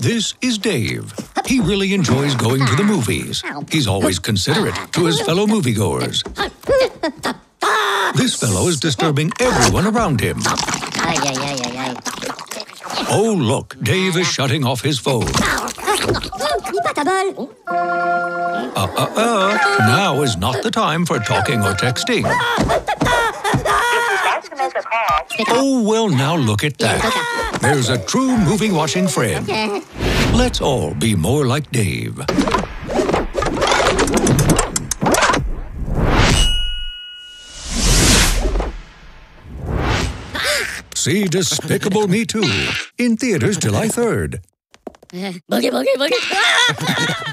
This is Dave. He really enjoys going to the movies. He's always considerate to his fellow moviegoers. This fellow is disturbing everyone around him. Oh, look, Dave is shutting off his phone. Uh, uh, uh. Now is not the time for talking or texting. Oh, well, now look at that. There's a true movie watching friend. Let's all be more like Dave. See Despicable Me 2 in theaters July 3rd. Boogie, boogie, boogie.